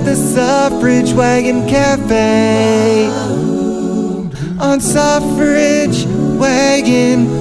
at the Suffrage Wagon Cafe on suffrage wagon.